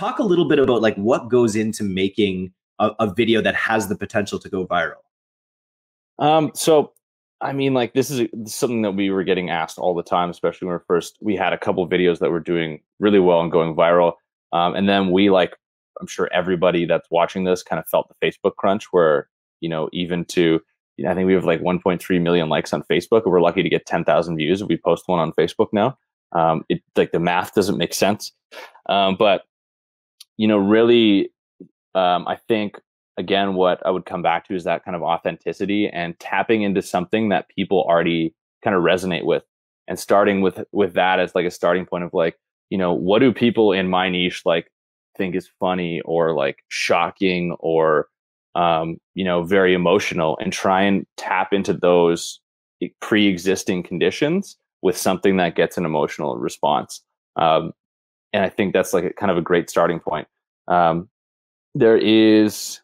talk a little bit about like what goes into making a, a video that has the potential to go viral. Um, so I mean, like this is something that we were getting asked all the time, especially when we first we had a couple videos that were doing really well and going viral, um, and then we like I'm sure everybody that's watching this kind of felt the Facebook crunch, where you know even to you know, I think we have like 1.3 million likes on Facebook, we're lucky to get 10,000 views if we post one on Facebook now. Um, it like the math doesn't make sense, um, but you know, really, um, I think again, what I would come back to is that kind of authenticity and tapping into something that people already kind of resonate with and starting with with that as like a starting point of like you know what do people in my niche like think is funny or like shocking or um, you know very emotional and try and tap into those pre-existing conditions with something that gets an emotional response. Um, and i think that's like a, kind of a great starting point um, there is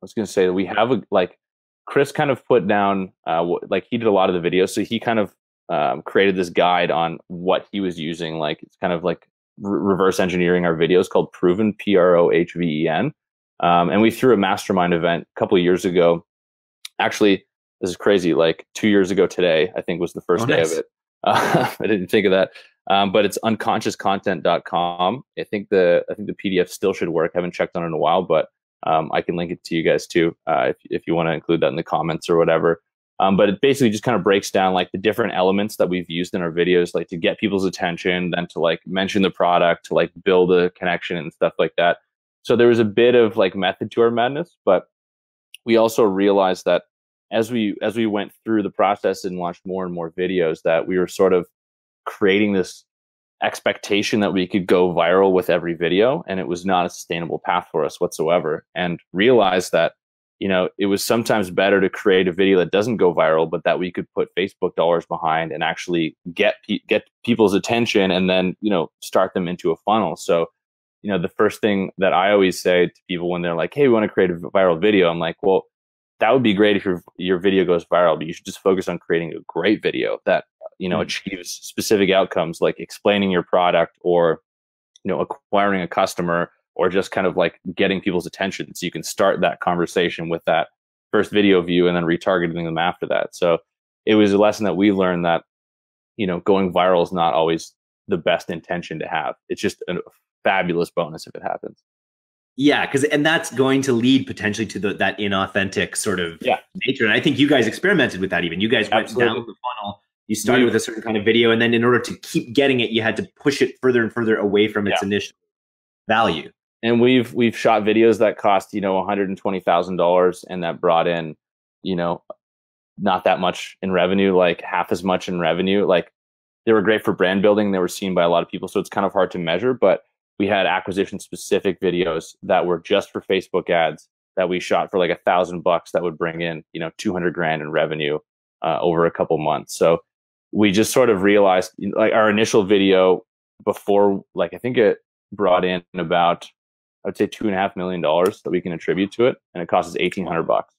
I was going to say that we have a like Chris kind of put down uh, like he did a lot of the videos, so he kind of um, created this guide on what he was using. Like it's kind of like re- reverse engineering our videos called Proven P R O H V E N, um, and we threw a mastermind event a couple of years ago. Actually, this is crazy. Like two years ago today, I think was the first oh, day nice. of it. Uh, I didn't think of that. Um, but it's unconsciouscontent.com. I think the I think the PDF still should work. I haven't checked on it in a while, but um, I can link it to you guys too uh, if, if you want to include that in the comments or whatever. Um, but it basically just kind of breaks down like the different elements that we've used in our videos, like to get people's attention, then to like mention the product, to like build a connection and stuff like that. So there was a bit of like method to our madness, but we also realized that as we as we went through the process and launched more and more videos, that we were sort of creating this expectation that we could go viral with every video and it was not a sustainable path for us whatsoever and realized that you know it was sometimes better to create a video that doesn't go viral but that we could put facebook dollars behind and actually get pe- get people's attention and then you know start them into a funnel. So you know the first thing that i always say to people when they're like hey we want to create a viral video i'm like well that would be great if your your video goes viral but you should just focus on creating a great video that you know mm-hmm. achieves specific outcomes like explaining your product or you know acquiring a customer or just kind of like getting people's attention so you can start that conversation with that first video view and then retargeting them after that so it was a lesson that we learned that you know going viral is not always the best intention to have it's just a fabulous bonus if it happens yeah, because and that's going to lead potentially to the, that inauthentic sort of yeah. nature. And I think you guys experimented with that. Even you guys Absolutely. went down the funnel you started with a certain kind of video, and then in order to keep getting it, you had to push it further and further away from its yeah. initial value. And we've we've shot videos that cost you know one hundred and twenty thousand dollars, and that brought in you know not that much in revenue, like half as much in revenue. Like they were great for brand building; they were seen by a lot of people, so it's kind of hard to measure. But we had acquisition specific videos that were just for Facebook ads that we shot for like a thousand bucks that would bring in you know 200 grand in revenue uh, over a couple months so we just sort of realized like our initial video before like i think it brought in about i would say two and a half million dollars that we can attribute to it and it costs us 1800 bucks.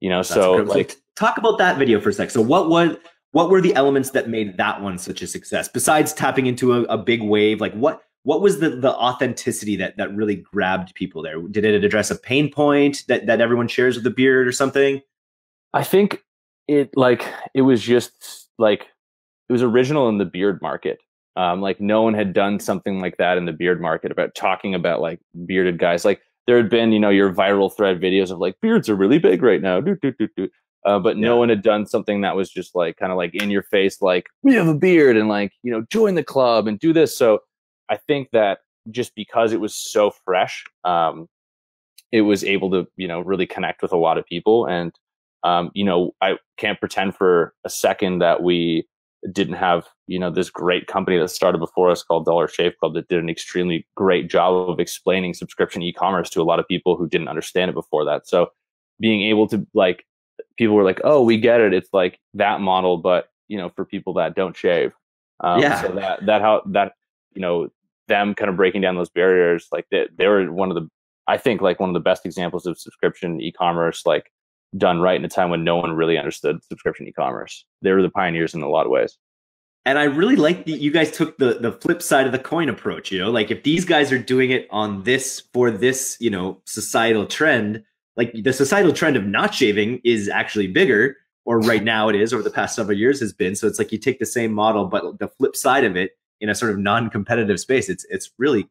You know That's so like talk about that video for a sec. So what was what were the elements that made that one such a success besides tapping into a, a big wave? Like what what was the the authenticity that that really grabbed people there? Did it address a pain point that that everyone shares with the beard or something? I think it like it was just like it was original in the beard market. Um, like no one had done something like that in the beard market about talking about like bearded guys. Like there had been, you know, your viral thread videos of like beards are really big right now. Do, do, do, do. Uh, but yeah. no one had done something that was just like kind of like in your face, like we have a beard and like, you know, join the club and do this. So I think that just because it was so fresh, um, it was able to, you know, really connect with a lot of people. And um, you know, I can't pretend for a second that we didn't have, you know, this great company that started before us called Dollar Shave Club that did an extremely great job of explaining subscription e-commerce to a lot of people who didn't understand it before that. So being able to like, people were like, oh, we get it. It's like that model, but you know, for people that don't shave. Um, yeah. So that, that, how that, you know, them kind of breaking down those barriers, like they, they were one of the, I think like one of the best examples of subscription e-commerce, like done right in a time when no one really understood subscription e-commerce. They were the pioneers in a lot of ways. and I really like that you guys took the the flip side of the coin approach. You know, like if these guys are doing it on this for this, you know, societal trend, like the societal trend of not shaving is actually bigger, or right now it is, over the past several years has been. So it's like you take the same model, but the flip side of it in a sort of non-competitive space. It's it's really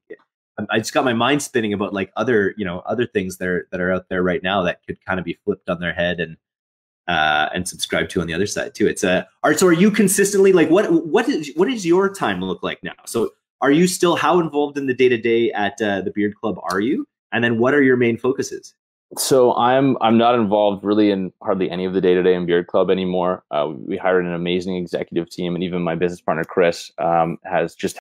I just got my mind spinning about like other you know other things that are that are out there right now that could kind of be flipped on their head and uh, and subscribe to on the other side too. It's a uh, art. So are you consistently like what what is what does your time look like now? So are you still how involved in the day to day at uh, the Beard Club are you? And then what are your main focuses? So I'm I'm not involved really in hardly any of the day to day in Beard Club anymore. Uh, we hired an amazing executive team, and even my business partner Chris um, has just